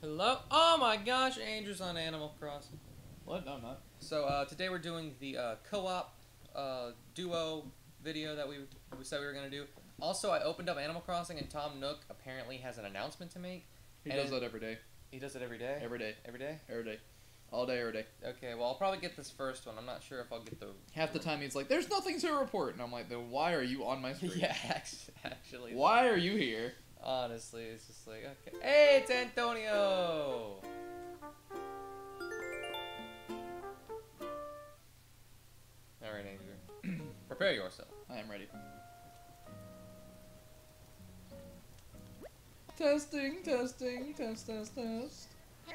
Hello? Oh my gosh, Andrew's on Animal Crossing. What? No, I'm not. So uh, today we're doing the uh, co-op uh, duo video that we, we said we were gonna do. Also, I opened up Animal Crossing and Tom Nook apparently has an announcement to make. He does that every day. He does it every day. Every day. Every day. Every day. All day, every day. Okay. Well, I'll probably get this first one. I'm not sure if I'll get the. Half the time he's like, "There's nothing to report," and I'm like, "Then why are you on my screen? yeah, actually. Why are you here?" Honestly, it's just like okay. Hey, it's Antonio. All right, Andrew. Prepare yourself. I am ready. Testing, testing, test, test, test.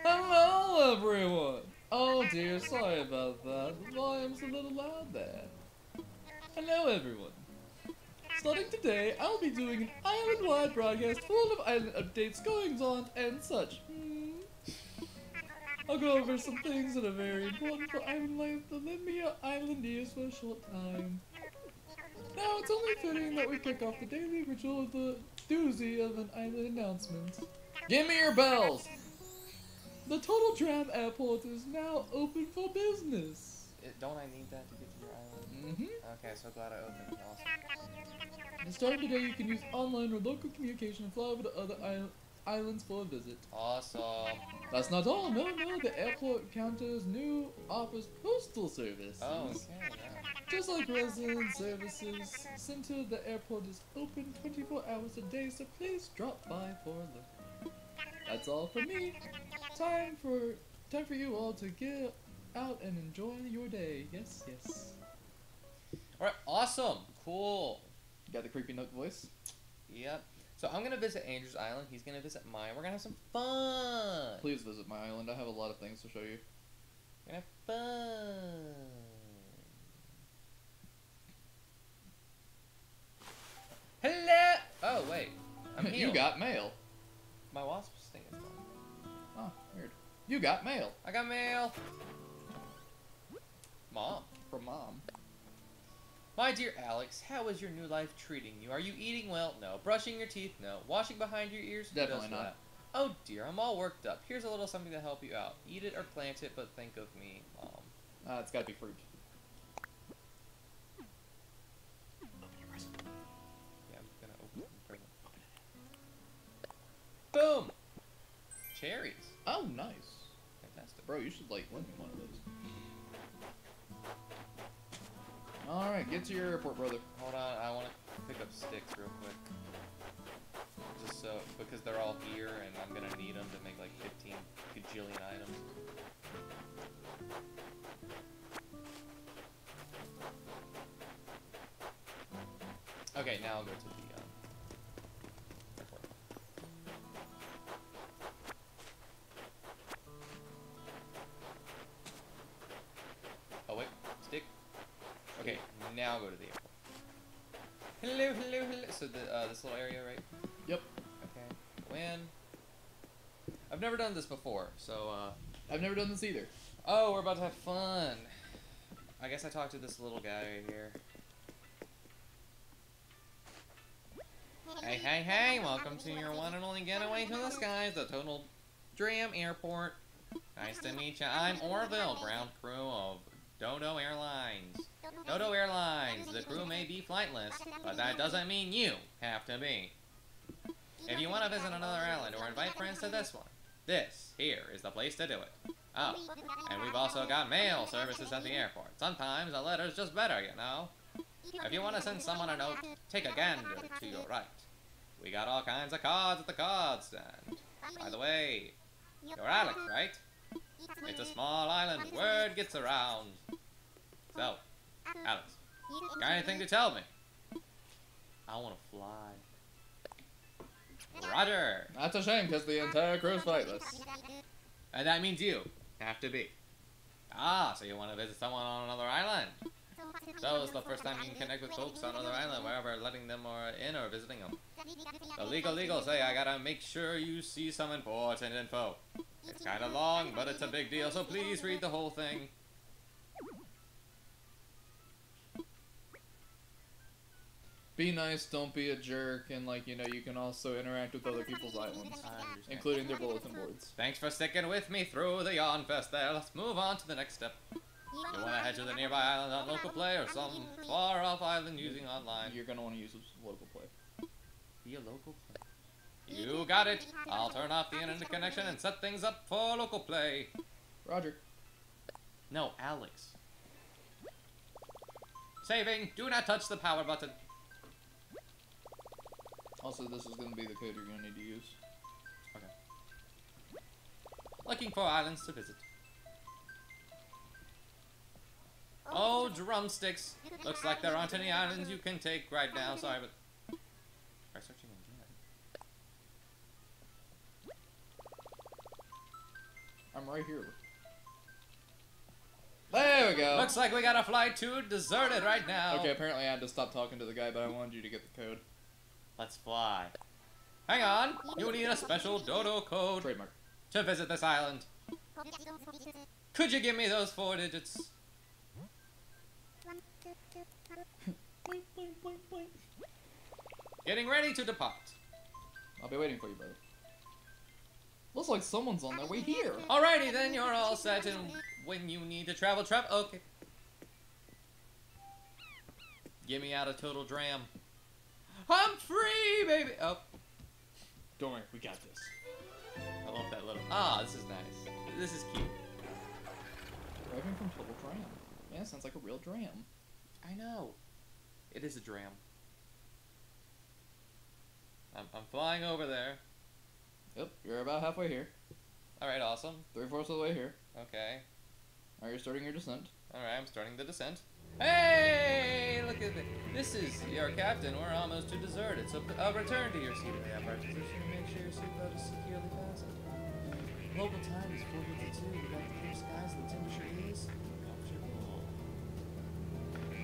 Hello, everyone. Oh dear, sorry about that. The volume's a little loud there. Hello, everyone. Starting today, I'll be doing an island-wide broadcast full of island updates, goings-on, and such. Hmm. I'll go over some things that are very important for island life lend me island ears for a short time. Now it's only fitting that we kick off the daily ritual with the doozy of an island announcement. Give me your bells! The Total Dram Airport is now open for business. It, don't I need that to island? Mm-hmm. Okay, so glad I opened. it. Awesome. Starting today, you can use online or local communication and fly over to other isl- islands for a visit. Awesome. That's not all. No, no. The airport counters new offers postal service. Oh, okay. Yeah. Just like resident services center, the airport is open 24 hours a day, so please drop by for a look. That's all for me. Time for time for you all to get out and enjoy your day. Yes, yes. All right. Awesome. Cool. You Got the creepy nook voice. Yep. So I'm gonna visit Andrew's island. He's gonna visit mine. We're gonna have some fun. Please visit my island. I have a lot of things to show you. We're gonna have fun. Hello. Oh wait. I'm you got mail. my wasp thing is gone. Oh, weird. You got mail I got mail. Mom. from mom. My dear Alex, how is your new life treating you? Are you eating well? No. Brushing your teeth? No. Washing behind your ears? Definitely not. that? Oh dear, I'm all worked up. Here's a little something to help you out. Eat it or plant it, but think of me, Mom. Uh, it's gotta be fruit. Yeah, I'm gonna open the present. Boom! Cherries. Oh, nice. Fantastic. Bro, you should like lend me one of those. All right, get to your airport, brother. Hold on, I want to pick up sticks real quick. Just so, because they're all here and I'm gonna need them to make like 15 gajillion items. Okay, now I'll go to the now go to the airport. Hello, hello, hello. So the uh, this little area, right? Yep. Okay. Go in. I've never done this before, so uh. I've never done this either. Oh, we're about to have fun. I guess I talked to this little guy right here. Hey, hey, hey! Welcome to your one and only getaway to the skies, the Total Dram Airport. Nice to meet you. I'm Orville, ground crew of Dodo Airlines. Dodo Airlines. The crew may be flightless, but that doesn't mean you have to be. If you want to visit another island or invite friends to this one, this here is the place to do it. Oh, and we've also got mail services at the airport. Sometimes a letter's just better, you know. If you want to send someone a note, take a gander to your right. We got all kinds of cards at the card stand. By the way, you're Alex, right? It's a small island. Word gets around. So, Alex, got anything to tell me? I want to fly. Roger. That's a shame because the entire crew's flightless. And that means you have to be. Ah, so you want to visit someone on another island? So it's the first time you can connect with folks on another island, wherever letting them or in or visiting them. The legal legal say I gotta make sure you see some important info. It's kinda long, but it's a big deal, so please read the whole thing. Be nice, don't be a jerk, and like you know, you can also interact with other people's islands, including their bulletin boards. Thanks for sticking with me through the Yawn Fest there. Let's move on to the next step. You want to head to the nearby island on local play or some far off island using online? You're gonna want to use local play. Be a local play. You got it. I'll turn off the internet connection and set things up for local play. Roger. No, Alex. Saving. Do not touch the power button. Also, this is gonna be the code you're gonna need to use. Okay. Looking for islands to visit. Oh, oh drumsticks. Looks like there aren't any islands you can take right now. Sorry, but... Try searching again. I'm right here. There we go. Looks like we got a flight to deserted right now. Okay, apparently I had to stop talking to the guy, but I wanted you to get the code. Let's fly. Hang on. You need a special dodo code Trademark. to visit this island. Could you give me those four digits? Getting ready to depart. I'll be waiting for you, brother. Looks like someone's on their way here. Alrighty then, you're all set and when you need to travel, travel. Okay. Give me out of Total Dram. I'm free, baby. Oh, Don't worry, we got this. I love that little. Ah, this is nice. This is cute. Driving from Total Dram. Yeah, sounds like a real dram. I know. It is a dram. I'm, I'm flying over there. Yep, you're about halfway here. Alright, awesome. Three fourths of the way here. Okay. Alright, you're starting your descent. Alright, I'm starting the descent. Hey, look at this. This is your captain. We're almost to deserted, so uh, return to your seat in the upright position and make sure your seatbelt is securely fastened. Local time is 4:52. We've got the clear skies and the temperature is comfortable.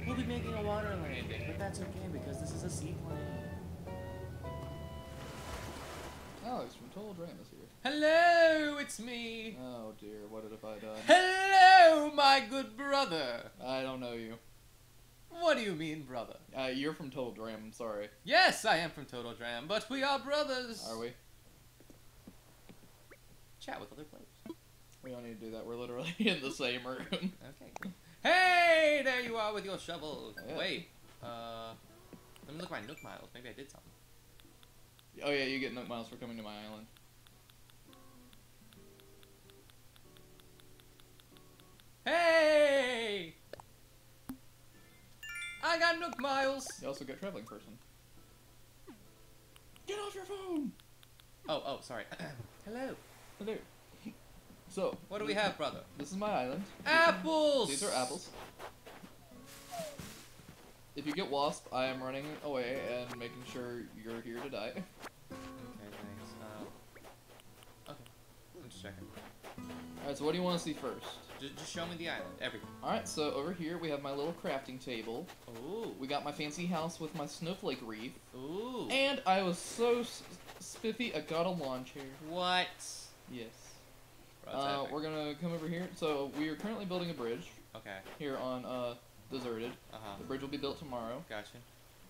We'll be making a water landing, but that's okay because this is a seaplane. Alex from Total Dram is here. Hello, it's me. Oh dear, what have I done? Hello, my good brother. I don't know you. What do you mean, brother? Uh, you're from Total Dram, I'm sorry. Yes, I am from Total Dram, but we are brothers. Are we? Chat with other players. We don't need to do that, we're literally in the same room. Okay. Hey, there you are with your shovel. Yeah. Wait. Uh, let me look at my Nook Miles. Maybe I did something. oh yeah, you get Nook Miles for coming to my island. Hey! I got Nook Miles. You also get Traveling Person. Get off your phone! Oh, oh, sorry. Hello. Hello. So, What do we have, brother? This is my island. Apples. These are apples. If you get wasp, I am running away and making sure you're here to die. Okay, thanks. Uh, okay. I'm just checking. Alright, so what do you want to see first? Just, just show me the island. Everything. Alright, so over here we have my little crafting table. Ooh. We got my fancy house with my snowflake wreath. Ooh. And I was so spiffy, I got a lawn chair. what? Yes. Bro, Uh, we're gonna come over here. So we are currently building a bridge Okay. here on uh, Deserted. Uh huh. The bridge will be built tomorrow. Gotcha.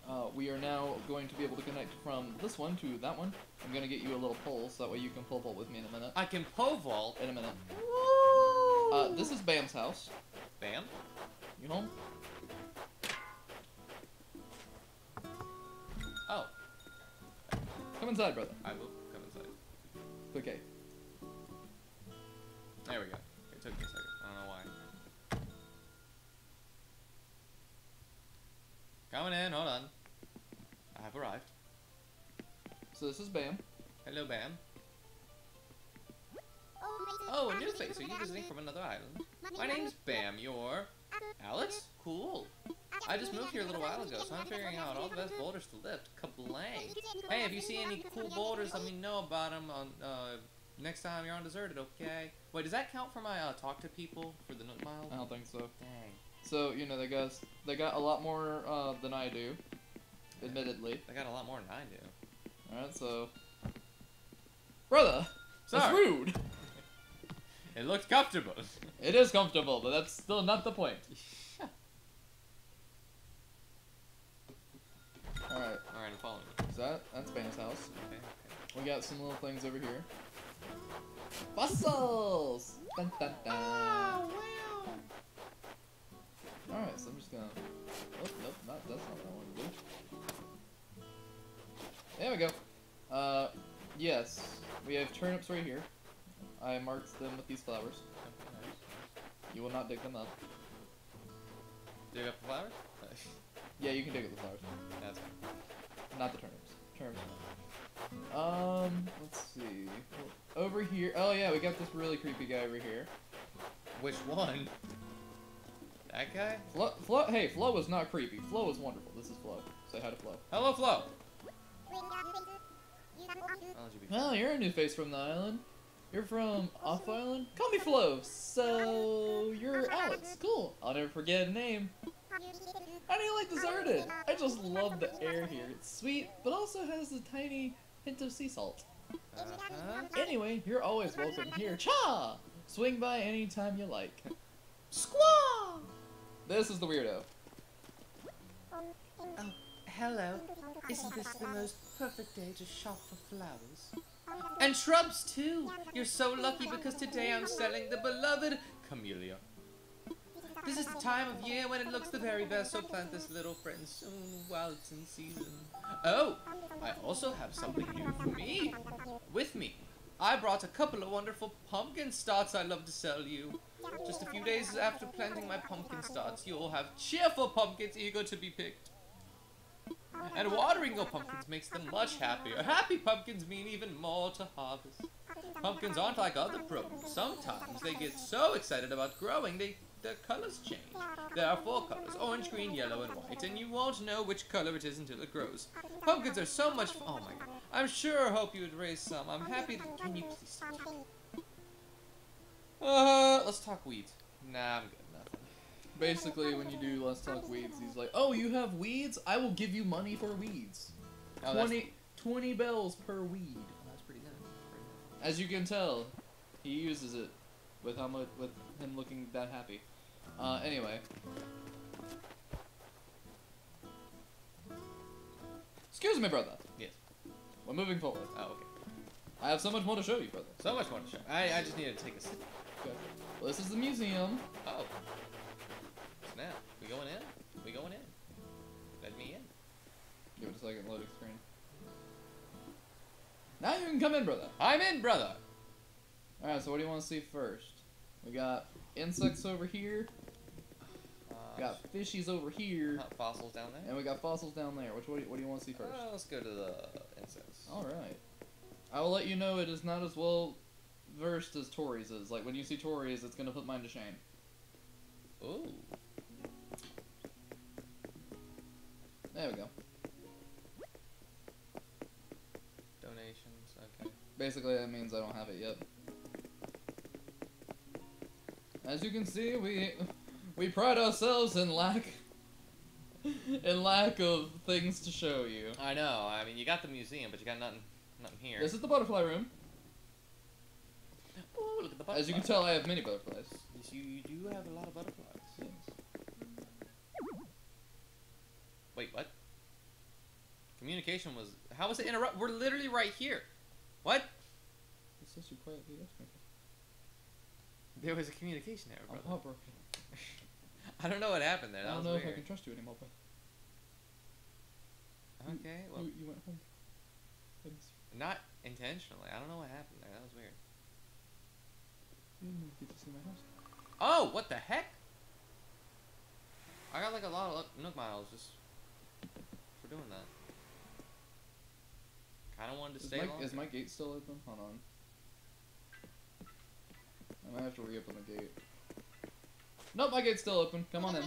Uh, we are now going to be able to connect from this one to that one. I'm gonna get you a little pole so that way you can pole vault with me in a minute. I can pole vault. In a minute. Woo! Uh, this is Bam's house. Bam. You home? Oh, Come inside, brother. I will come inside. Okay. There we go. It took me a second. I don't know why. Coming in. Hold on. I have arrived. So this is Bam. Hello, Bam. Oh, a new face. Are you visiting from another island? My name's Bam. You're Alex. Cool. I just moved here a little while ago, so I'm figuring out all the best boulders to lift. Kablang. Hey, if you see any cool boulders, let me know about them on uh, next time you're on Deserted, okay? Wait, does that count for my uh, talk to people for the Nook Mile? I don't think so. Dang. So you know they got they got a lot more uh, than I do, admittedly. I got a lot more than I do. All right, so brother, that's rude. It looks comfortable. it is comfortable, but that's still not the point. Alright. Alright, I'm following you. Is that? That's Bane's house. Okay, okay. We got some little things over here. Fossils! dun, dun, dun. Ah, oh, wow! Alright, so I'm just gonna... Oh, nope, not, that's not what I wanted to do. There we go. Uh, yes. We have turnips right here. I marked them with these flowers. Okay, nice. You will not dig them up. Dig up the flowers? Yeah, you can dig up the flowers. That's fine. Not the turnips. Turnips. Um, let's see. Over here. Oh yeah, we got this really creepy guy over here. Which one? That guy? Flo, Flo, hey, Flo was not creepy. Flo was wonderful. This is Flo. Say hi to Flo. Hello, Flo. I'll you be. Oh, you're a new face from the island. You're from off island? Call me Flo. So you're Alex. Cool. I'll never forget a name. How do you like deserted? I just love the air here. It's sweet, but also has a tiny hint of sea salt. Uh-huh. Anyway, you're always welcome here. Cha! Swing by anytime you like. Squaw! This is the weirdo. Oh, hello. Isn't this the most perfect day to shop for flowers? And shrubs too. You're so lucky because today I'm selling the beloved camellia. This is the time of year when it looks the very best, so plant this little friend soon while it's in season. Oh, I also have something new for me. With me, I brought a couple of wonderful pumpkin starts I love to sell you. Just a few days after planting my pumpkin starts, you'll have cheerful pumpkins eager to be picked. And watering your pumpkins makes them much happier. Happy pumpkins mean even more to harvest. Pumpkins aren't like other produce. Sometimes they get so excited about growing, they their colors change. There are four colors, orange, green, yellow, and white, and you won't know which color it is until it grows. Pumpkins are so much fun. Oh my god. I'm sure hope you would raise some. I'm happy to- Can you please stop? Uh, let's talk weeds. Nah, I'm good. Nothing. Basically, when you do Let's Talk Weeds, he's like, Oh, you have weeds? I will give you money for weeds. Oh, 20, 20 bells per weed. that's pretty good. Pretty As you can tell, he uses it with how much with him looking that happy. Uh, anyway. Excuse me, brother. Yes. We're moving forward. Oh, okay. I have so much more to show you, brother. So much more to show. I, I just needed to take a sip. Okay. Well, this is the museum. Oh. Second, loading screen. Now you can come in, brother. I'm in, brother. Alright, so what do you want to see first? We got insects over here, Uh, got fishies over here, uh, fossils down there. and we got fossils down there. Which what do you, what do you want to see first? Uh, let's go to the insects. Alright. I will let you know it is not as well versed as Tori's is. Like, when you see Tori's, it's gonna put mine to shame. Ooh. There we go. Donations. Okay. Basically, that means I don't have it yet. As you can see, we we pride ourselves in lack in lack of things to show you. I know. I mean, you got the museum, but you got nothing, nothing here. This is the butterfly room. Ooh, look at the butterflies. As you can tell, I have many butterflies. Yes, you, you do have a lot of butterflies. Yes. Wait, what? Communication was. How was it interrupt? We're literally right here. What? It says you quietly asked me. There was a communication error, I'm heartbroken. I don't know what happened there. I don't know if I can trust you anymore, but Okay, well, you, you went home. Not intentionally. I don't know what happened there. That was weird. You didn't get to see my house. Oh, what the heck? I got like a lot of Nook miles just for doing that. Kind of wanted to Is stay longer. is my gate still open? Hold on. I might have to reopen the gate. Nope, my gate's still open. Come on in.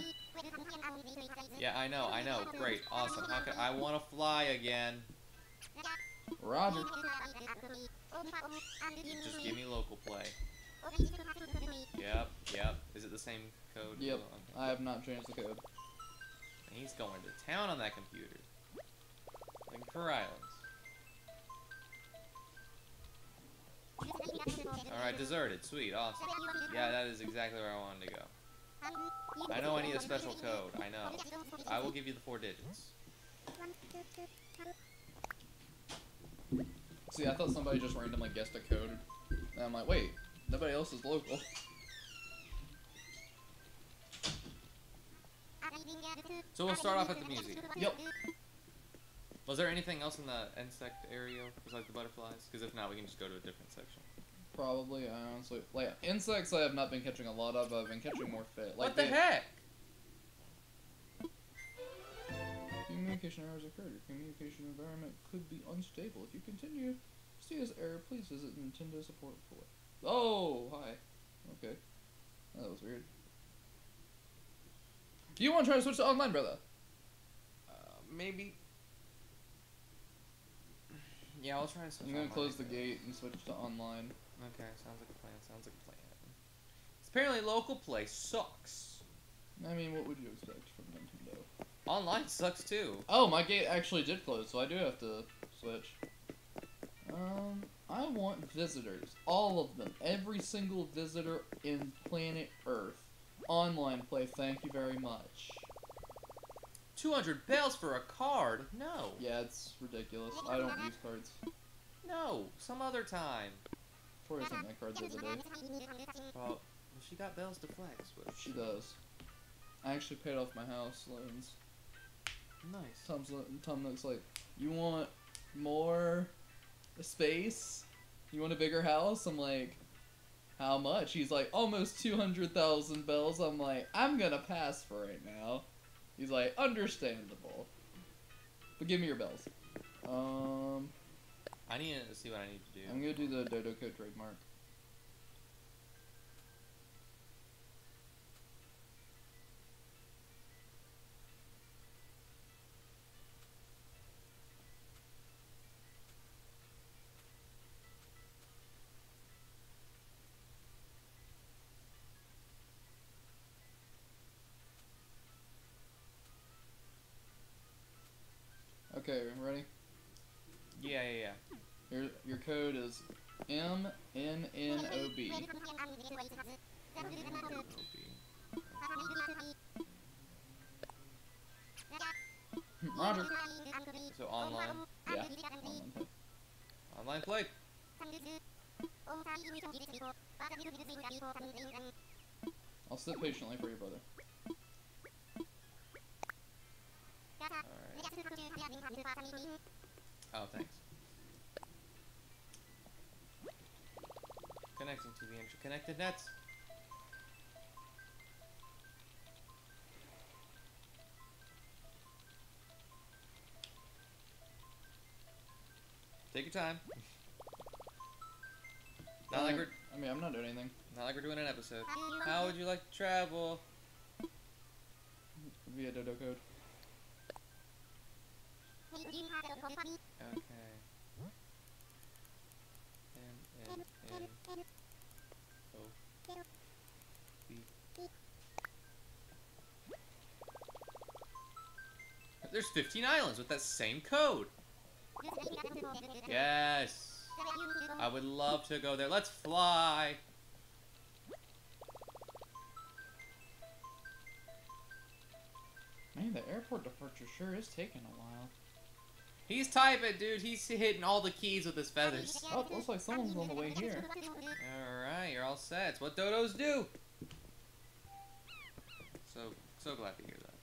Yeah, I know, I know. Great, awesome. How can I want to fly again? Roger. Just give me local play. Yep, yep. Is it the same code? Yep. Oh, okay. I have not changed the code. He's going to town on that computer. Like for Alright, deserted. Sweet, awesome. Yeah, that is exactly where I wanted to go. I know I need a special code. I know. I will give you the four digits. See, I thought somebody just randomly guessed a code. And I'm like, wait, nobody else is local. So we'll start off at the museum. Yep. Was there anything else in the insect area besides the butterflies? Because if not, we can just go to a different section. Probably, I honestly. Like, insects I have not been catching a lot of, I've been catching more fish. Like what the they- heck? Communication errors occurred. Your communication environment could be unstable. If you continue to see this error, please visit Nintendo support for it. Oh, hi. Okay. That was weird. Do you want to try to switch to online, brother? Uh, maybe. Yeah, I'll try to. switch I'm gonna close the gate and switch to online. Okay, sounds like a plan. Sounds like a plan. Apparently, local play sucks. I mean, what would you expect from Nintendo? Online sucks too. Oh, my gate actually did close, so I do have to switch. Um, I want visitors. All of them. Every single visitor in planet Earth. Online play, thank you very much. 200 bells for a card? No. Yeah, it's ridiculous. I don't use cards. No. Some other time. Tori sent me a card the other day. Well, she got bells to flex with. She does. I actually paid off my house loans. Nice. Tom's Tom looks like, you want more space? You want a bigger house? I'm like, how much? He's like, almost 200,000 bells. I'm like, I'm gonna pass for right now. He's like, understandable. But give me your bells. Um, I need to see what I need to do. I'm gonna do the Dodo Code trademark. Okay, ready? Yeah, yeah, yeah. Your your code is M N N O B. Roger. So online, Yeah. Online play. online play. I'll sit patiently for you, brother. Alright. Oh, thanks. Connecting to the interconnected nets. Take your time. Not like we're I mean, I'm not doing anything. not like we're doing an episode. How would you like to travel? Via Dodo Code. Okay. N N N O B. There's 15 islands with that same code. Yes. I would love to go there. Let's fly. Man, the airport departure sure is taking a while. He's typing, dude. He's hitting all the keys with his feathers. Oh, it looks like someone's on the way here. Alright, you're all set. It's what dodos do. So, so glad to hear that.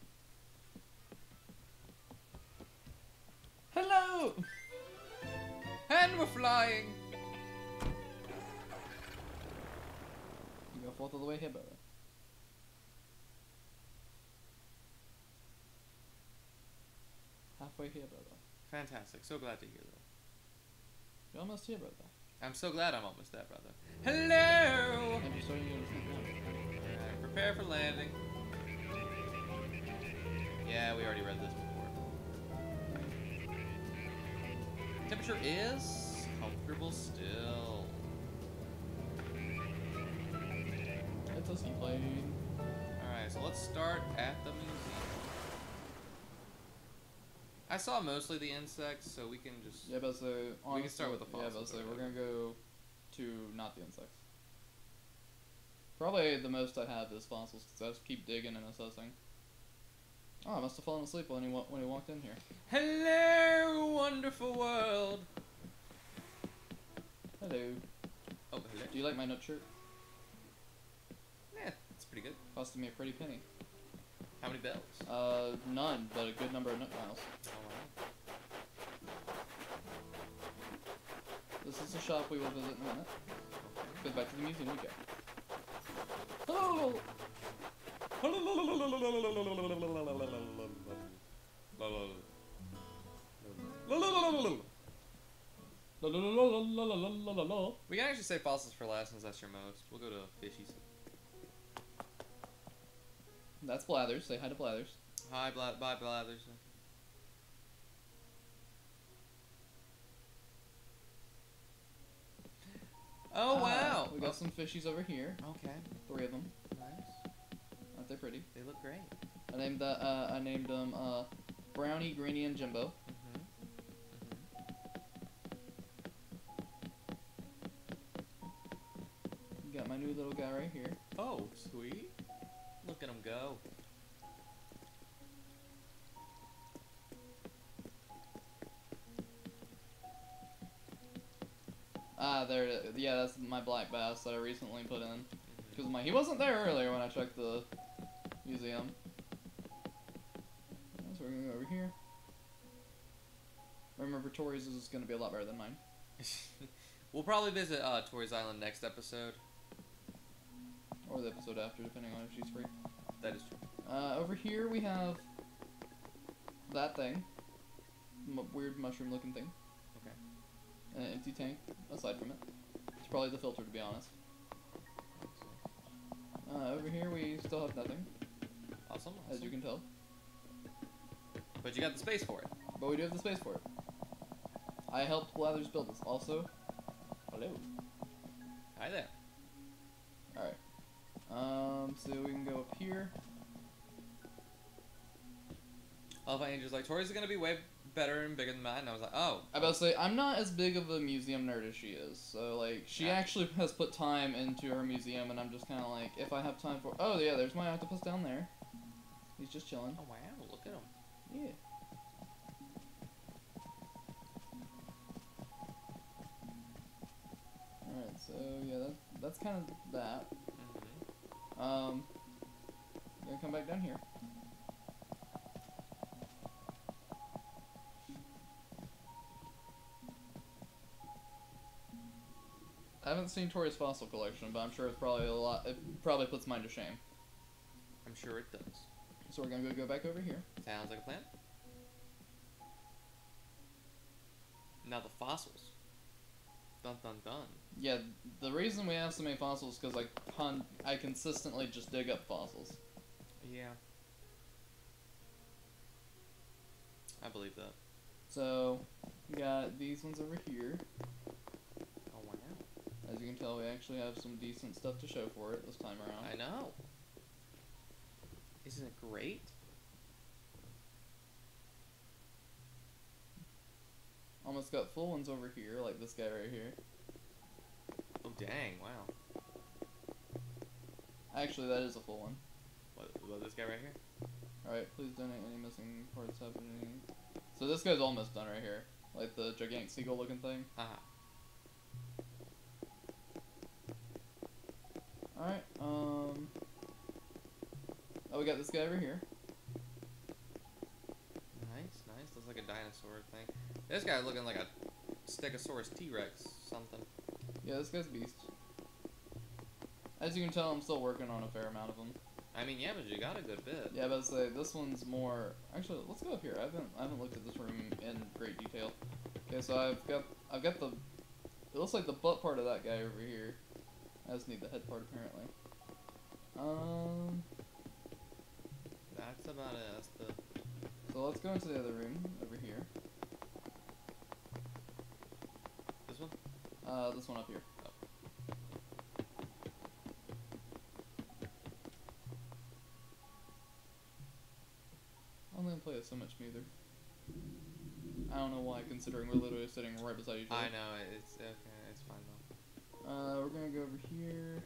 Hello! And we're flying. You go fourth of the way here, brother. Halfway here, brother. Fantastic. So glad to hear that. You're almost here, brother. I'm so glad I'm almost there, brother. Hello! And you're starting to get a Alright, prepare for landing. Yeah, we already read this before. Temperature is comfortable still. It's a seaplane. Alright, so let's start at the museum. I saw mostly the insects, so we can just. Yeah, but so honestly, We can start with the fossils. Yeah, but so we're gonna go to not the insects. Probably the most I have is fossils because I just keep digging and assessing. Oh, I must have fallen asleep when he when he walked in here. Hello, wonderful world! Hello. Oh, hello. Do you like my nut shirt? Yeah, it's pretty good. Costed me a pretty penny. How many bells? Uh, none, but a good number of nook miles. This is the shop we will visit in a minute. Back to the museum we go. We can actually say fossils for last since that's your most. We'll go to fishies. That's Blathers. Say hi to Blathers. Hi, Bla- bye, Blathers. Oh, Ah, wow. We got some fishies over here. Okay, Three of them. nice. Aren't they pretty? They look great. I named that. Uh, I named them uh, Brownie, Greenie, and Jimbo. Mm-hmm. Got my new little guy right here. Oh, sweet. Look at him go. Ah, there. it is. Yeah, that's my black bass that I recently put in. Because my he wasn't there earlier when I checked the museum. So we're gonna go over here. Remember, Tori's is gonna be a lot better than mine. we'll probably visit uh, Tori's Island next episode. Or the episode after, depending on if she's free. That is true. Uh, over here we have that thing. M- weird mushroom looking thing. Okay. And an empty tank, aside from it. It's probably the filter, to be honest. Uh, over here we still have nothing, Awesome. as you can tell. But you got the space for it. But we do have the space for it. I helped Blathers build this. Also, hello. Hi there. Alright. Um, so we can go up here. I love how Angel's like, Tori's gonna be way better and bigger than mine. And I was like, oh. I about to say, I'm not as big of a museum nerd as she is. So, like, she Gotcha. actually has put time into her museum, and I'm just kind of like, if I have time for. Oh, yeah, there's my octopus down there. He's just chilling. Oh, wow. Look at him. Yeah. Alright, so, yeah, that, that's kind of that. Um, gonna come back down here. I haven't seen Tori's fossil collection, but I'm sure it's probably a lot. It probably puts mine to shame. I'm sure it does. So we're gonna go, go back over here. Sounds like a plan. Now the fossils. Dun dun dun. Yeah, the reason we have so many fossils because I con- I consistently just dig up fossils. Yeah. I believe that. So we got these ones over here. Oh wow. As you can tell, we actually have some decent stuff to show for it this time around. I know. Isn't it great? Almost got full ones over here, like this guy right here. Dang! Wow. Actually, that is a full one. What? What? This guy right here? Alright, please donate any missing parts happening. So this guy's almost done right here. Like the gigantic seagull looking thing. Haha. Alright, um. Oh, we got this guy over here. Nice, nice. Looks like a dinosaur thing. This guy looking like a Stegosaurus T-Rex something. Yeah, this guy's a beast. As you can tell, I'm still working on a fair amount of them. I mean, yeah, but you got a good bit. Yeah, but say this one's more. Actually, let's go up here. I haven't I haven't looked at this room in great detail. Okay, so I've got I've got the. It looks like the butt part of that guy over here. I just need the head part apparently. Um. That's about it. That's the. So let's go into the other room over here. This one? Uh, this one up here. I'm gonna play it so much smoother. I don't know why, considering we're literally sitting right beside each other. I know. It's okay. It's fine though. Uh, we're gonna go over here.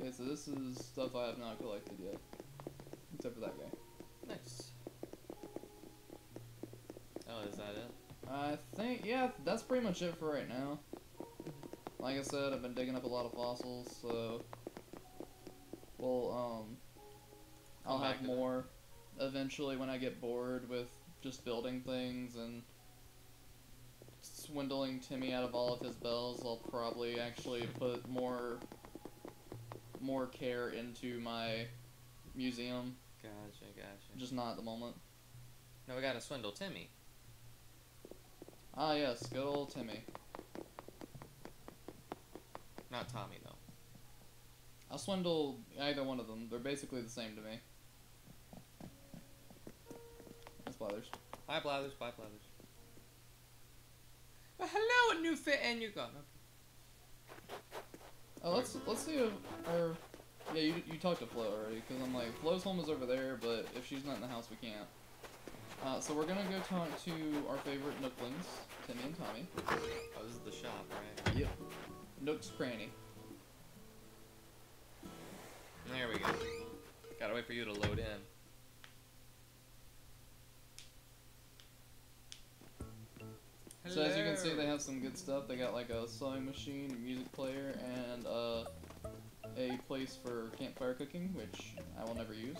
Okay, so this is stuff I have not collected yet. Except for that guy. Nice. Oh, is that it? I think, yeah, that's pretty much it for right now. Like I said, I've been digging up a lot of fossils, so we'll, um, I'll have more eventually when I get bored with just building things and swindling Timmy out of all of his bells. I'll probably actually put more more care into my museum, Gotcha, gotcha. just not at the moment. No, we gotta swindle Timmy. Ah, yes, good old Timmy. Not Tommy, though. I'll swindle either one of them. They're basically the same to me. That's Blathers. Bye, Blathers. Bye, Blathers. Well, hello, a new fit, and you're gone. Oh, let's let's see if or yeah, you you talked to Flo already because I'm like Flo's home is over there, but if she's not in the house, we can't. Uh, so we're gonna go talk to our favorite Nooklings, Timmy and Tommy. Oh, this is the shop, right? Yep. Nook's Cranny. There we go. Gotta wait for you to load in. Hello. So as you can see, they have some good stuff. They got like a sewing machine, a music player, and uh, a place for campfire cooking, which I will never use.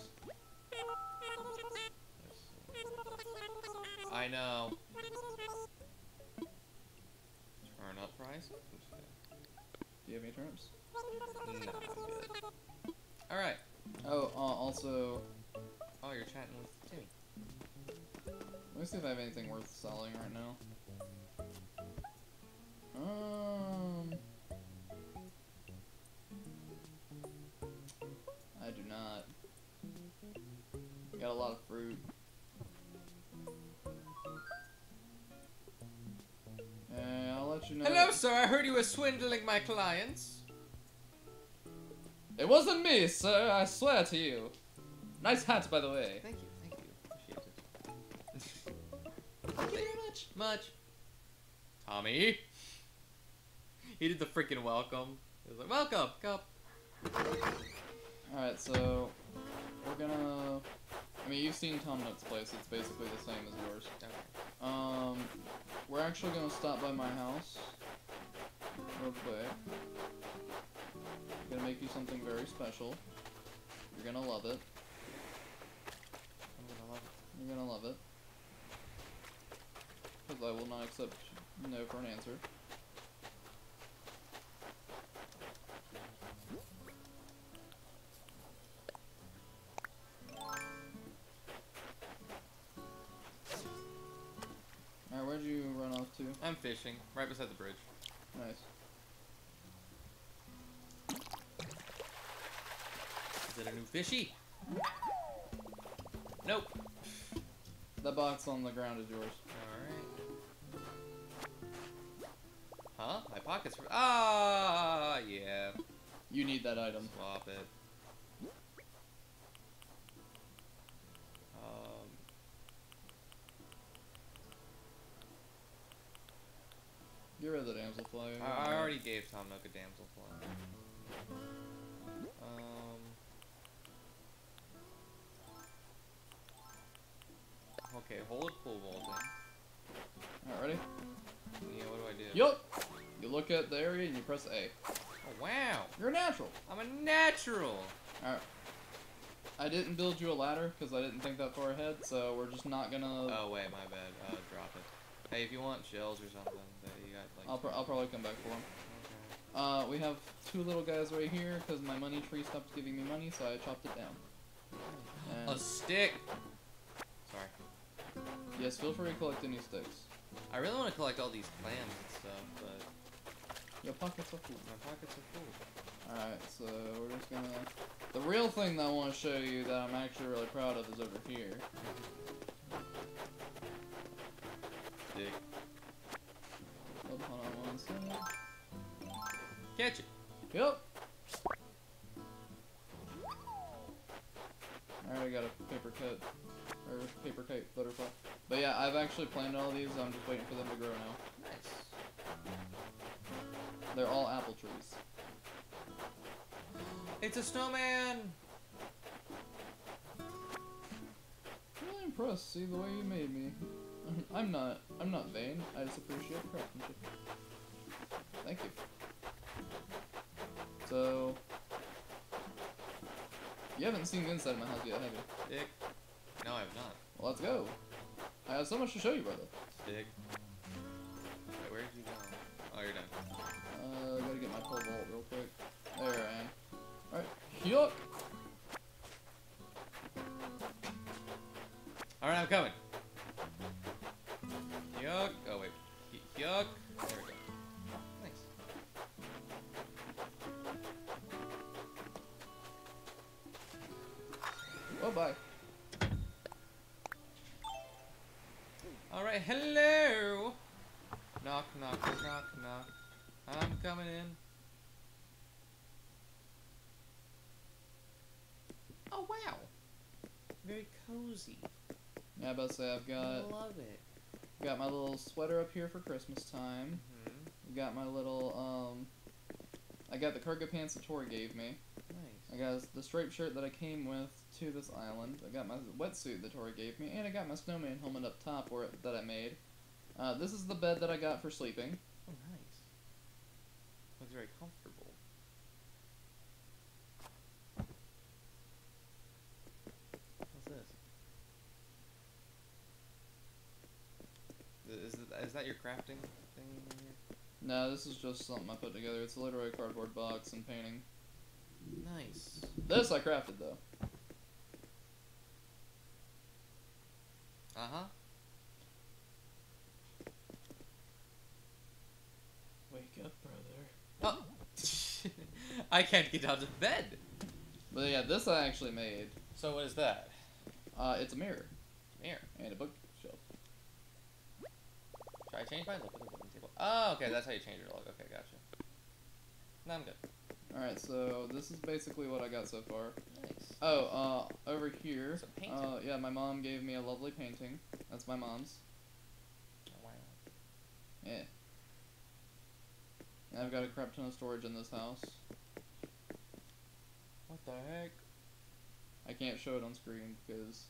I know. Turn up prices? Do you have any turnips? No. Alright. Oh, uh, also, Oh, you're chatting with Timmy. let me see if I have anything worth selling right now. Um, I do not. Got a lot of fruit. Let you know. Hello, sir. I heard you were swindling my clients. It wasn't me, sir. I swear to you. Nice hat, by the way. Thank you, thank you. Appreciate it. Thank you very much. Much. Tommy. He did the freaking welcome. He was like, welcome, cup. Alright, so we're gonna. I mean, you've seen Tom Nook's place. It's basically the same as yours. Okay. Um, we're actually gonna stop by my house real quick. gonna make you something very special. You're gonna love it. I'm gonna love it. You're gonna love it. Because I will not accept no for an answer. I'm fishing, right beside the bridge. Nice. Is it a new fishy? Nope. That box on the ground is yours. Alright. Huh? My pocket's for- Ah, yeah. You need that item. Swap it. Get rid of the damsel fly. I, I already gave Tom Nook a damsel fly. Um. Okay, hold pool vaulting. Alright, ready? Yeah, what do I do? Yup! You look at the area and you press A. Oh, wow! You're a natural! I'm a natural! Alright. I didn't build you a ladder because I didn't think that far ahead, so we're just not gonna. Oh, wait, my bad. Uh, drop it. Hey, if you want shells or something that you got, like. I'll, pro- I'll probably come back for them. Okay. Uh, we have two little guys right here because my money tree stopped giving me money, so I chopped it down. A stick! Sorry. yes, feel free to collect any sticks. I really want to collect all these clams and stuff, but Your pockets are full. my pockets are full. Alright, so we're just gonna. The real thing that I want to show you that I'm actually really proud of is over here. Hold on one second. Catch it. Yep. I already got a paper cut or paper kite butterfly. But yeah, I've actually planted all these. I'm just waiting for them to grow now. Nice. They're all apple trees. It's a snowman! Really impressed. See the way you made me. I'm not. I'm not vain. I just appreciate craftsmanship. Thank you. So, you haven't seen the inside of my house yet, have you? Dick. No, I have not. Well, let's go. I have so much to show you, brother. Dig. Wait, where did you go? Oh, you're done. Uh, gotta get my pole vault real quick. There I am. Alright, yuck! Alright, I'm coming. Yuck. There we go. Nice. Oh, bye. Alright, hello! Knock, knock, knock, knock. I'm coming in. Oh, wow. Very cozy. Yeah, I about to say I've got... I love it. Got my little sweater up here for Christmas time. hmm Got my little um. I got the cargo pants that Tori gave me. Nice. I got the striped shirt that I came with to this island. I got my wetsuit that Tori gave me, and I got my snowman helmet up top where that I made. Uh, this is the bed that I got for sleeping. Oh, nice. Looks very comfortable. What's this? Is, it- is that your crafting thing in here? No, this is just something I put together. It's literally a cardboard box and painting. Nice. This I crafted though. Uh huh. Wake up, brother. Oh! I can't get out of bed! But yeah, this I actually made. So, what is that? Uh, it's a mirror Mirror. and a bookshelf. Should I change my look of the wooden table? Oh, okay, that's how you change your look. Okay, gotcha. No, I'm good. All right, so this is basically what I got so far. Nice. Oh, uh, over here. Uh, yeah, my mom gave me a lovely painting. That's my mom's. Oh, wow. Yeah. And I've got a crap ton of storage in this house. What the heck? I can't show it on screen because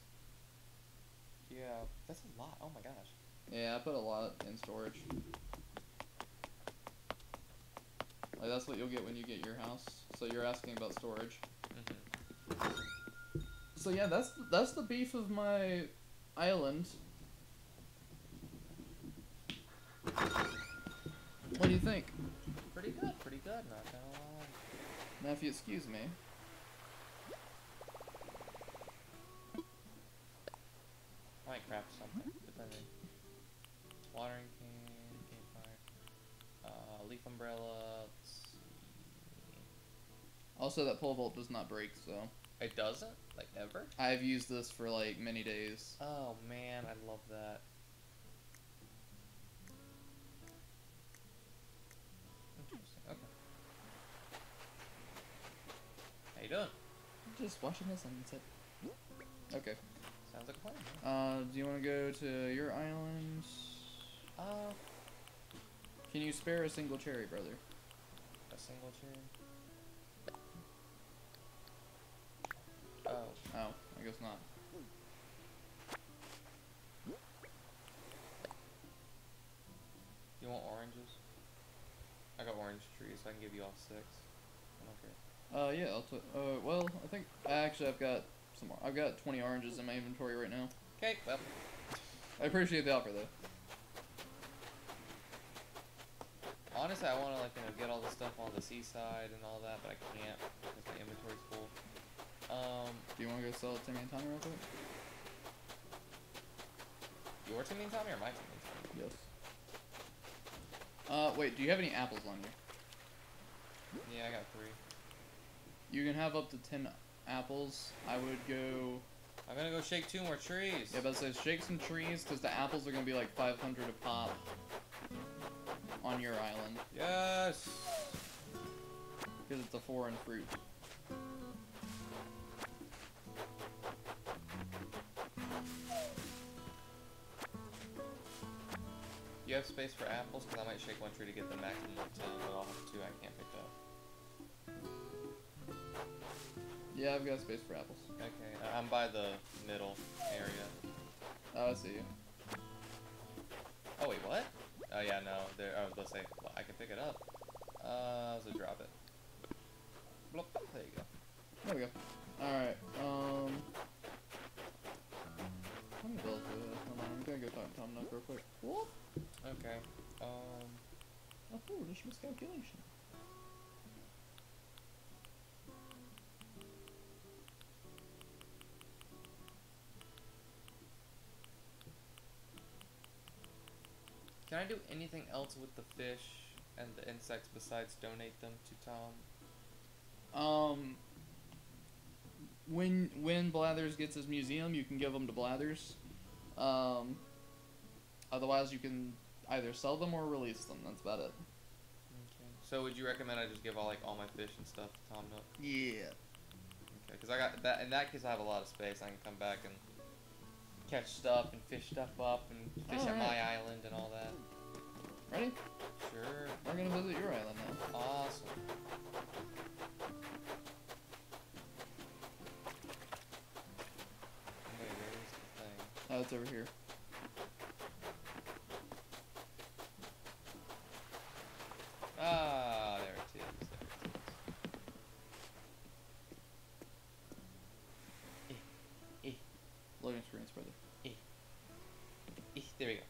Yeah, that's a lot. Oh my gosh. Yeah, I put a lot in storage. Like that's what you'll get when you get your house. So you're asking about storage. Mm-hmm. So yeah, that's that's the beef of my island. What do you think? Pretty good, pretty good, not gonna lie. Now, if you excuse me. I might craft something, depending. Watering can, campfire, uh, leaf umbrella. Also, that pole vault does not break, so It doesn't? Like, ever? I've used this for like many days. Oh man, I love that. Interesting, okay. How you doing? Just watching the sunset. Okay. Sounds like a plan. huh? Uh, do you want to go to your island? Uh, Can you spare a single cherry, brother? a single cherry. Oh, Oh, I guess not. you want oranges? I got orange trees, so I can give you all six. I don't care. Uh, yeah. I'll t- uh, well, I think actually I've got some. More. I've got 20 oranges in my inventory right now. Okay, well, I appreciate the offer though. Honestly, I want to like you know get all the stuff on the seaside and all that, but I can't because my inventory's full. Um, Do you want to go sell it to me and Tommy real quick? your Timmy and Tommy or my Timmy and Tommy? Yes. Uh, wait. Do you have any apples on you? Yeah, I got three. You can have up to 10 apples. I would go. I'm gonna go shake two more trees. Yeah, but it says shake some trees because the apples are gonna be like 500 a pop on your island Yes. because it's a foreign fruit. You have space for apples? Because I might shake one tree to get the maximum of 10, but I'll have two I can't pick up. Yeah, I've got space for apples. Okay, I'm by the middle area. Oh, I see you. Oh, wait, what? Oh yeah, no. There. I was about to say well, I can pick it up. Uh, so drop it. Blop. There you go. There we go. Alright, um... Let me build this. Hold on, I'm gonna go talk to Tom Nook real quick. What? Okay. Um. A foolish miscalculation. Do anything else with the fish and the insects besides donate them to Tom? Um... When when Blathers gets his museum, you can give them to Blathers. Um, otherwise, you can either sell them or release them. That's about it. Okay. So would you recommend I just give all like all my fish and stuff to Tom Nook? Yeah. Okay, because I got that. In that case, I have a lot of space. I can come back and catch stuff and fish stuff up and fish at my island and all that. Ready? Sure. We're gonna visit your island now. Awesome. Wait, where's the thing? Oh, it's over here. Ah, there it is. There it is. Loading screens, brother. Eh, There we go.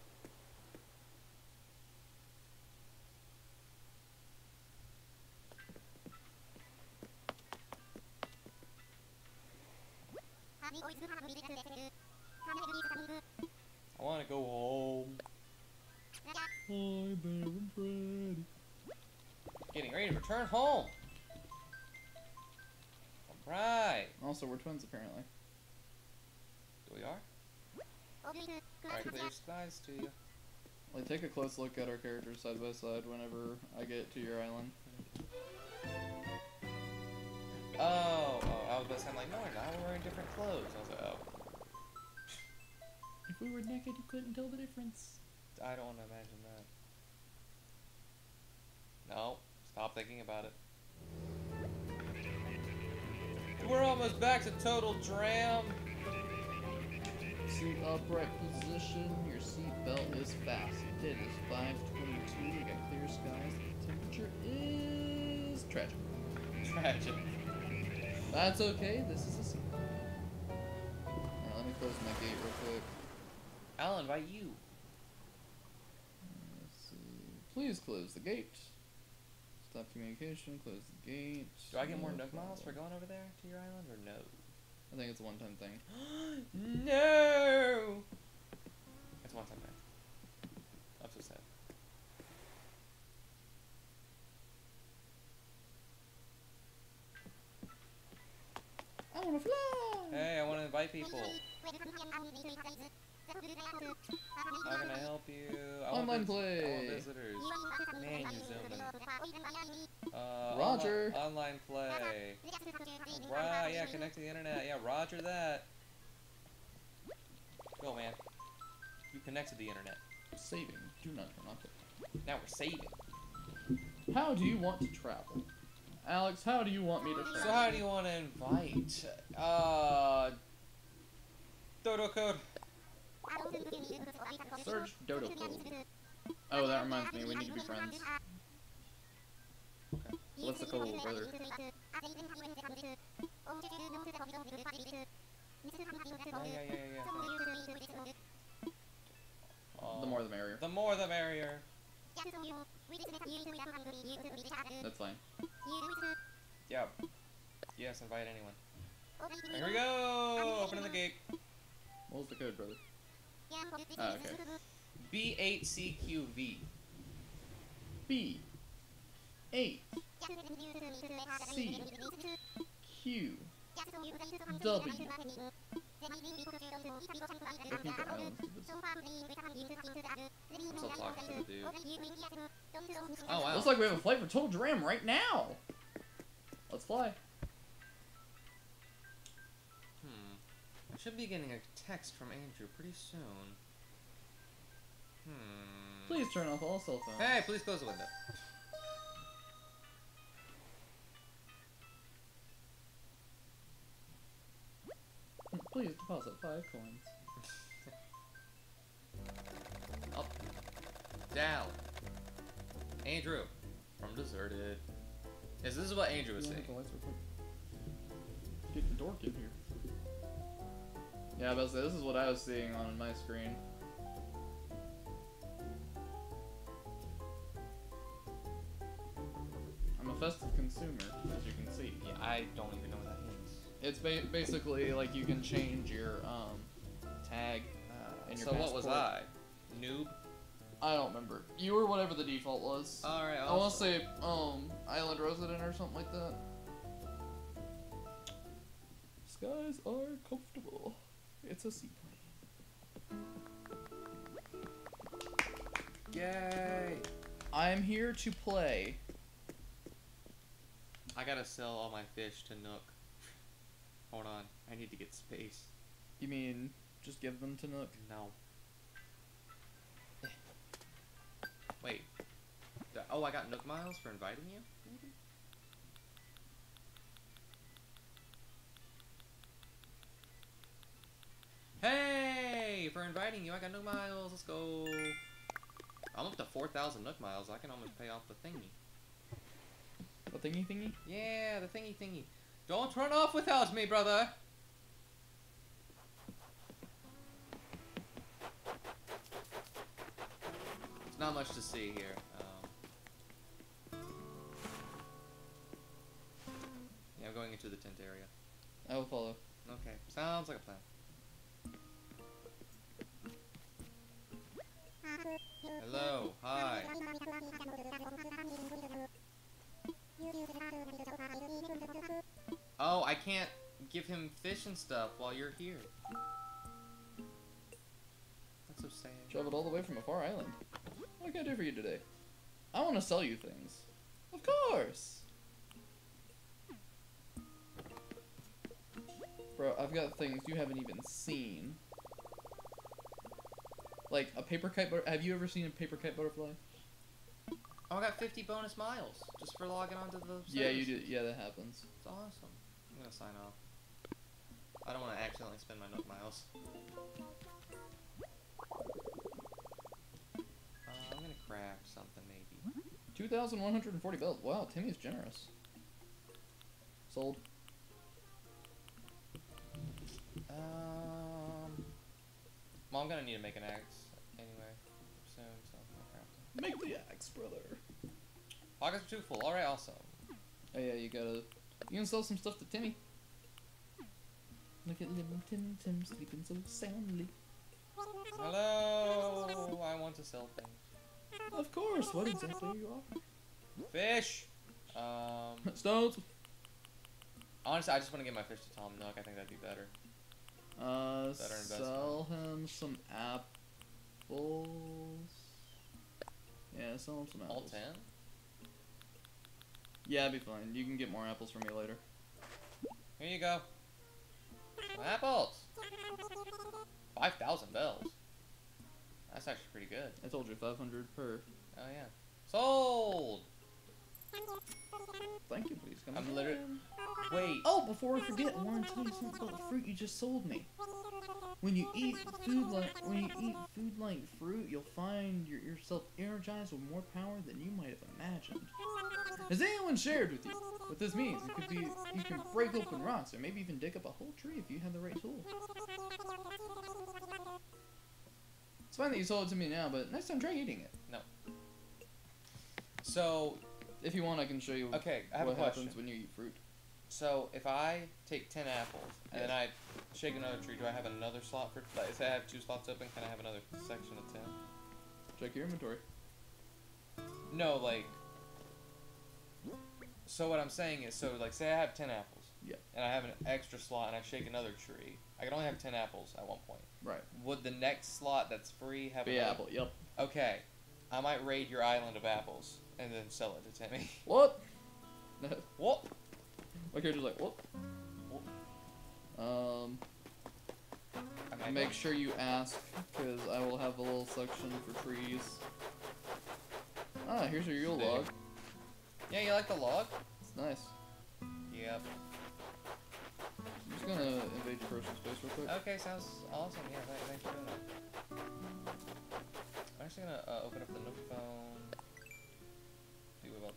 I want to go home. Hi, Bear and Freddy. Getting ready to return home. Alright. Also, we're twins, apparently. We are? Alright, clear skies to you. Like, take a close look at our characters side by side whenever I get to your island. Oh, oh, I was about to say, I'm like, no, we're not. We're wearing different clothes. I was like, oh. If we were naked, you couldn't tell the difference. I don't want to imagine that. No, stop thinking about it. We're almost back to total dram. Seat upright position. Your seat belt is fastened. It is 522. We got clear skies. The temperature is tragic. Tragic. That's okay. This is a seat. Alright, let me close my gate real quick. I'll invite you. Mm, let's see. Please close the gate. Stop communication. Close the gate. Do I get more No Nook miles for going over there to your island, or no? I think it's a one-time thing. no! It's one time thing. I'm so sad. I wanna fly. Hey, I want to invite people. How can I help you? I want Online vis- I want play. visitors. Man, you zooming. Uh, Roger. onli- online play. Right, yeah, connect to the internet. Yeah, roger that. Go, man. You connect to the internet. Saving. Do not turn off it. Now we're saving. How do you want to travel? Alex, how do you want me to travel? So how do you want to invite? Uh, Dodo code. Search Dodo Code. Oh, that reminds me, we need to be friends. What's the code, brother? Oh, yeah, yeah, yeah, yeah. The more the merrier. The more the merrier. That's fine. Yeah. Yes, invite anyone. Here we go! Opening the gate. What was the code, brother? Ah, okay. B8CQV. B. Eight. C. Q. W. Repeat the islands to this. I'm still talking to the dude. Oh, wow. Looks like we have a flight for Total Dram right now. Let's fly. Should be getting a text from Andrew pretty soon. Hmm. Please turn off all cell phones. Hey, please close the window. Please deposit five coins. Up. Dal. Andrew from Deserted. Is this is what Andrew was saying? Get The lights real quick. Getting dork in here. Yeah, but this is what I was seeing on my screen. I'm a festive consumer, as you can see. Yeah, I don't even know what that means. It's ba basically like you can change your um, tag Uh, in your so what was. I? Noob. I don't remember. You were whatever the default was. All right. I want to say um island resident or something like that. Skies are comfortable. It's a seaplane. Yay! I'm here to play. I gotta sell all my fish to Nook. Hold on, I need to get space. You mean just give them to Nook? No. Wait. Oh, I got Nook miles for inviting you? Hey! For inviting you, I got Nook miles. Let's go. I'm up to 4,000 Nook miles. I can almost pay off the thingy. The thingy thingy? Yeah, the thingy thingy. Don't run off without me, brother! There's not much to see here. Um, yeah, I'm going into the tent area. I will follow. Okay, sounds like a plan. Can't give him fish and stuff while you're here. That's so sad. Traveled all the way from a far island. What can I do for you today? I want to sell you things. Of course. Bro, I've got things you haven't even seen. Like a paper kite. Have you ever seen a paper kite butterfly? Oh, I got 50 bonus miles just for logging onto the Yeah, you service. do. Yeah, that happens. It's awesome. Gonna sign off. I don't want to accidentally spend my nook miles. Uh, I'm gonna craft something maybe. 2,140 bells. Wow, Timmy's generous. Sold. Um, well, I'm gonna need to make an axe anyway soon, so I'm gonna craft it. Make the axe, brother. Pockets are too full. All right, awesome. Oh yeah, you gotta. You can sell some stuff to Timmy. Look at little Tim Tim sleeping so soundly. Hello, I want to sell things. Of course. What exactly are you offering? Fish. Um, Stones. honestly, I just want to get my fish to Tom Nook. I think that'd be better. Uh, Better sell him some apples. Yeah, sell him some apples. All ten. Yeah, it'd be fine. You can get more apples from me later. Here you go. Apples. Five thousand bells. That's actually pretty good. I told you 500 per. Oh yeah. Sold. Thank you, please come I'm literally- Wait. Oh, before I forget, I want to tell you something about the fruit you just sold me. When you eat food like when you eat food like fruit, you'll find your, yourself energized with more power than you might have imagined. Has anyone shared with you what this means? It could be you can break open rocks or maybe even dig up a whole tree if you have the right tool. It's fine that you sold it to me now, but next time try eating it. No. So If you want, I can show you okay, I have what a question. happens when you eat fruit. So if I take ten apples and then I shake another tree, do I have another slot for? Like, say I have two slots open, can I have another section of ten? Check your inventory. No, like. So what I'm saying is, so like, say I have ten apples. Yeah. And I have an extra slot, and I shake another tree. I can only have ten apples at one point. Right. Would the next slot that's free have Be apple. Yep. Okay, I might raid your island of apples and then sell it to Tammy. What? what? My character's like, what? Um, I make sure you ask, because I will have a little section for trees. Ah, here's your Yule log. Yeah, you like the log? It's nice. Yep. I'm just gonna invade your personal space real quick. Okay, sounds awesome. Yeah, thanks for doing that. Actually, actually gonna uh, open up the Nook phone. What about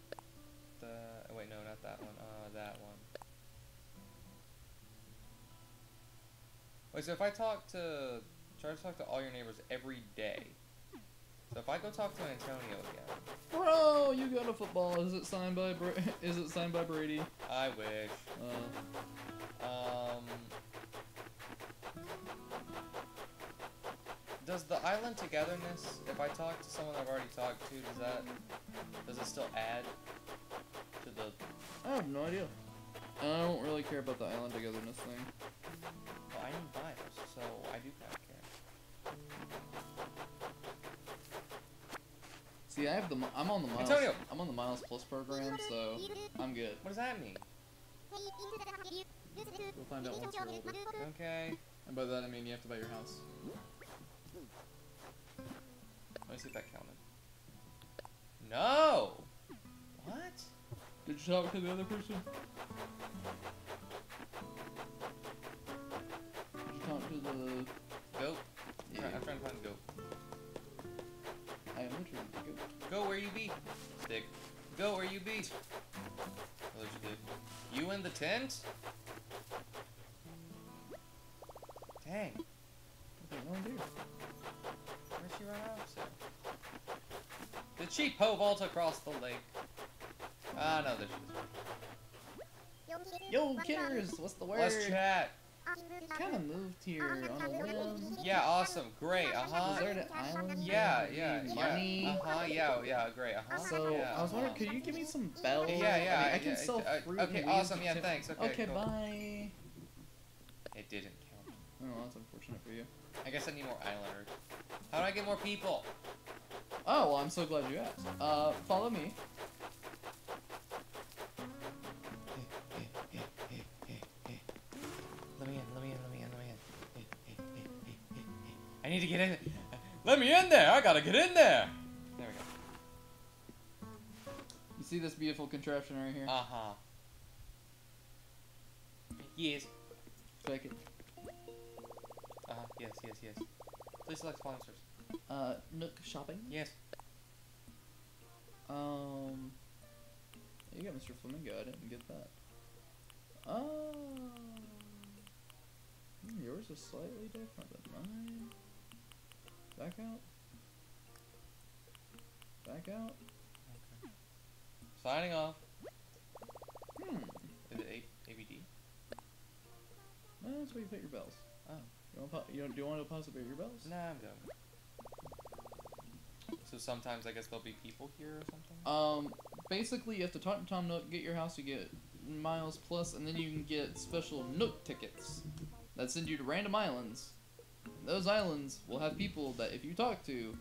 the? Oh, wait, no, not that one. Uh, that one. Wait, so if I talk to, try to talk to all your neighbors every day. So if I go talk to Antonio again, Bro, you got a football. Is it signed by Bra- Is it signed by Brady? I wish. Uh, Um. Island togetherness, if I talk to someone I've already talked to, does that, does it still add to the, I have no idea. I don't really care about the island togetherness thing. well, I need miles, so I do kind of care. See, I have the. I'm on the miles. Antonio! I'm on the miles plus program, so I'm good. What does that mean? We'll find out once you're older. Okay. And by that I mean you have to buy your house. Let me see if that counted. No! What? Did you talk to the other person? Did you talk to the? Goat? I'm, Yeah. I'm trying to find the goat. I am literally the goat. Go where you be. Stick. Go where you be. Oh, dude. You in the tent? Dang. Okay, no deer. Where'd she run off? Did she pole vault across the lake? Ah, no, there she is. Yo, kidders, what's the word? Let's chat. Kind of moved here on a whim. Yeah, awesome. Great. Uh-huh. Deserted island. Yeah, yeah, yeah. Money. Uh-huh, yeah, yeah, great. Uh-huh. So yeah, I was wondering, could you give me some bells? Yeah, yeah, I, mean, I can yeah, sell uh, fruit. okay, and weeds awesome, yeah, thanks, okay, Okay, cool. bye. It didn't count. Oh, that's unfortunate for you. I guess I need more islanders. How do I get more people? Oh, well, I'm so glad you asked. Uh, follow me. Let me in, let me in, let me in, let me in. I need to get in. Let me in there! I gotta get in there! There we go. You see this beautiful contraption right here? Uh huh. Yes. Check it. Uh huh. Yes, yes, yes. Please select sponsors. Uh, Nook Shopping. Yes. Um, you got Mr. Flamingo. I didn't get that. Oh, hmm, yours is slightly different than mine. Back out. Back out. Signing off. Hmm. Is it A- ABD? No, that's where you put your bells. Oh. You want po- you don't, do you want to possibly your bells? Nah, I'm done. So sometimes I guess there'll be people here or something? Um, basically, you have to talk to Tom Nook, get your house, you get miles plus, and then you can get special Nook tickets that send you to random islands. Those islands will have people that if you talk to,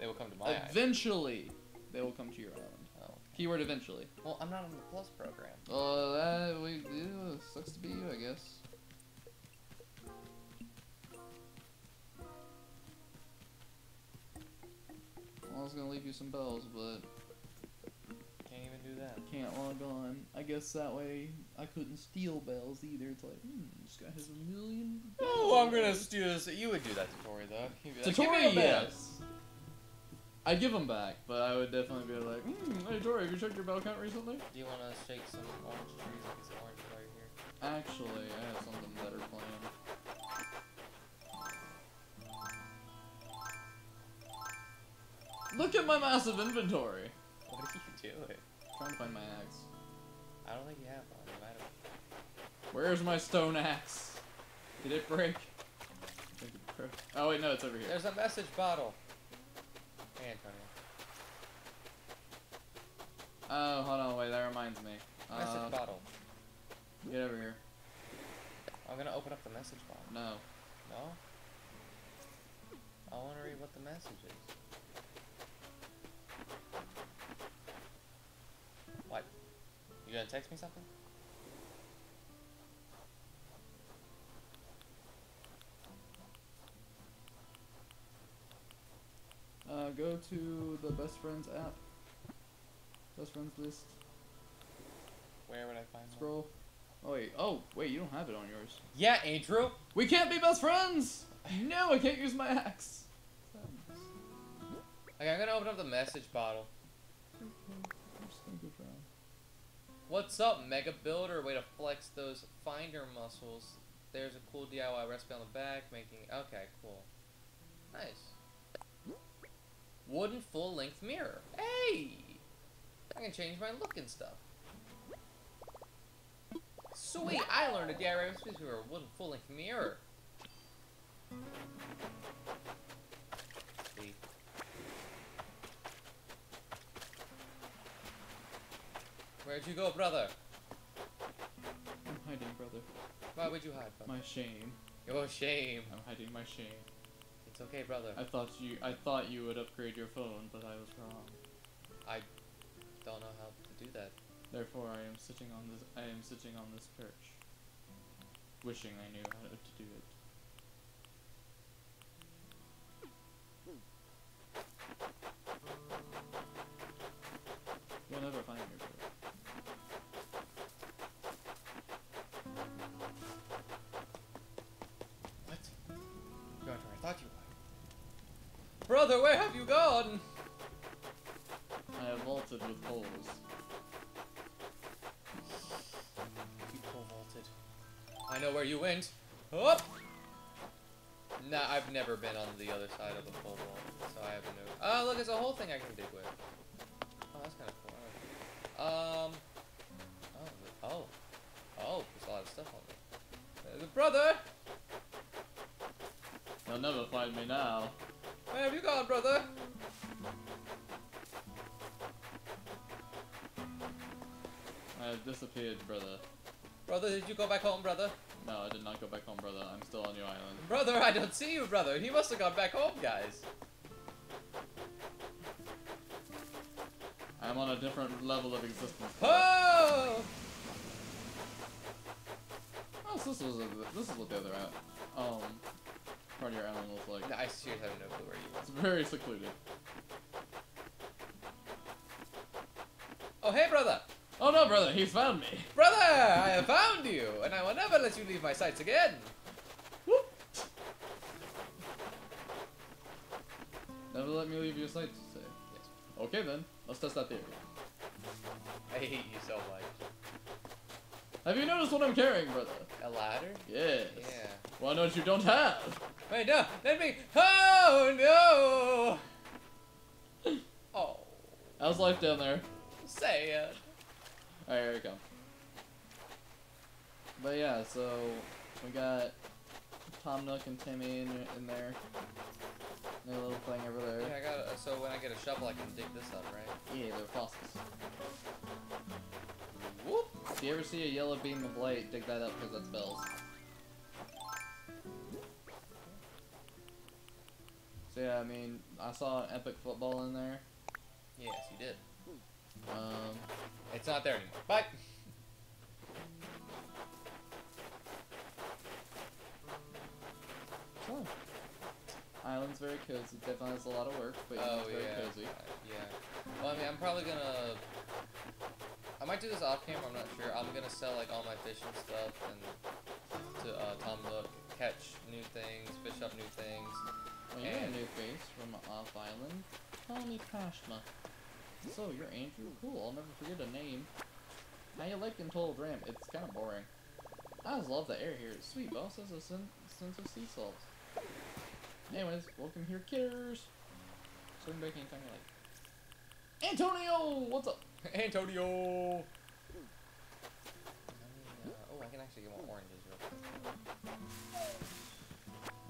They will come to my island. eventually they will come to your island. Oh. Keyword eventually. Well, I'm not on the Plus program. Uh, that we sucks to be you, I guess. Was gonna leave you some bells, but Can't even do that. can't log on. I guess that way I couldn't steal bells either. It's like, hmm, this guy has a million. Oh, I'm gonna steal this. You would do that to Tori, though. Like, "Give me Tori, yes. I'd give them back, but I would definitely be like, hmm, hey Tori, have you checked your bell count recently? Do you want to shake some orange trees? I can see orange right here. Actually, I have something better planned. Look at my massive inventory. What are you doing? trying to find my axe. I don't think you have one. You might have. Where's my stone axe? Did it break? It broke. Oh wait, no, it's over here. There's a message bottle. Hey, Antonio. Oh, hold on, wait, that reminds me. Message Uh, bottle. get over here. I'm gonna open up the message bottle. No. No? I want to read what the message is. You gonna text me something? Uh, go to the best friends app. Best friends list. Where would I find one? Scroll. Oh wait. Oh wait, you don't have it on yours. Yeah, Andrew. We can't be best friends. No, I can't use my axe. Okay, I'm gonna open up the message bottle. What's up, Mega Builder? Way to flex those finder muscles. There's a cool DIY recipe on the back, making. Okay, cool. Nice. Wooden full length mirror. Hey! I can change my look and stuff. Sweet! I learned a DIY recipe for a wooden full length mirror. Sweet. Where'd you go, brother? I'm hiding, brother. Why would you hide, brother? My shame. Your shame. I'm hiding my shame. It's okay, brother. I thought you I thought you would upgrade your phone, but I was wrong. I don't know how to do that. Therefore, I am sitting on this. I am sitting on this perch, wishing I knew how to do it. You'll never find me, bro. Brother, where have you gone? I have vaulted with poles. You pole vaulted. I know where you went. Up! Nah, I've never been on the other side of the pole vault, so I have no. Oh, look, there's a whole thing I can dig with. Oh, that's kind of cool. Um. Oh, oh, oh, there's a lot of stuff on there. Brother, You'll never find me now. Where have you gone, brother? I have disappeared, brother. Brother, did you go back home, brother? No, I did not go back home, brother. I'm still on your island. Brother, I don't see you, brother. He must have gone back home, guys. I'm on a different level of existence. Oh! Oh, so this was a, this is what the other uh, um your island looks like. No, I seriously have no clue where you It's very secluded. Oh, hey, brother. Oh no, brother, he's found me. Brother, I have found you, and I will never let you leave my sights again. Whoop. Never let me leave your sights, you say. Yes. Okay then, let's test that theory. I hate you so much. Have you noticed what I'm carrying, brother? A ladder? Yes. Yeah. Well, I know what you don't have. Wait, no, let me. Oh no! Oh, How's life down there? sad. Alright, here we go. But yeah, so we got Tom Nook and Timmy in, in there. Their little thing over there. Yeah, I got. So when I get a shovel, I can dig this up, right? Yeah, they're fossils. If you ever see a yellow beam of light, dig that up because that's bells. So yeah, I mean, I saw an epic football in there. Yes, you did. Um, It's not there anymore. Bye. island's very cozy. Definitely has a lot of work, but yeah, Oh it's very yeah. cozy. Yeah. Well, I mean, I'm probably gonna. I might do this off camera. I'm not sure. I'm gonna sell like all my fishing stuff and to uh, Tom Nook, catch new things, fish up new things. Well, you're a new face from off island. Tommy Pashma. So you're Andrew. Cool. I'll never forget a name. How you liking Total Dram? It's kind of boring. I just love the air here. It's sweet, but also has a sen- sense of sea salt. Anyways, welcome here, kidders. Swing back anytime you like. Antonio, what's up? Antonio. Uh, oh, I can actually get more oranges real quick.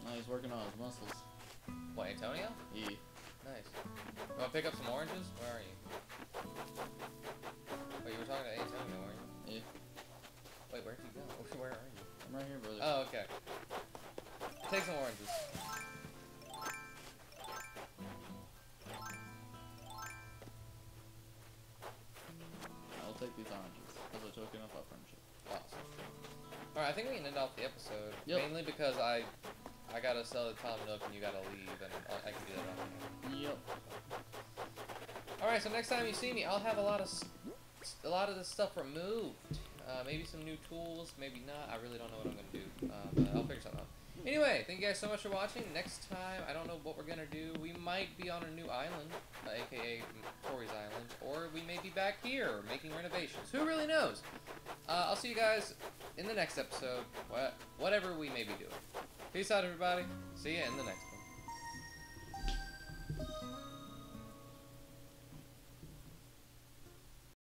Oh, he's working on his muscles. What, Antonio? Yeah. Nice. You wanna pick up some oranges? Where are you? Oh, you were talking to Antonio, weren't you? Yeah. Wait, where'd you go? Where are you? I'm right here, brother. Oh, okay. Take some oranges. Token of our friendship. Awesome. Alright, I think we can end off the episode. Yep. Mainly because I I gotta sell the Tom Nook and you gotta leave, and I I can do that on. Yep. Alright, so next time you see me, I'll have a lot of a lot of this stuff removed. Uh, maybe some new tools, maybe not. I really don't know what I'm gonna do, uh, but I'll figure something out. Anyway, thank you guys so much for watching. Next time, I don't know what we're gonna do. We might be on a new island, aka Tori's Island, or we may be back here making renovations. Who really knows? Uh, I'll see you guys in the next episode. What, whatever we may be doing. Peace out, everybody. See you in the next one.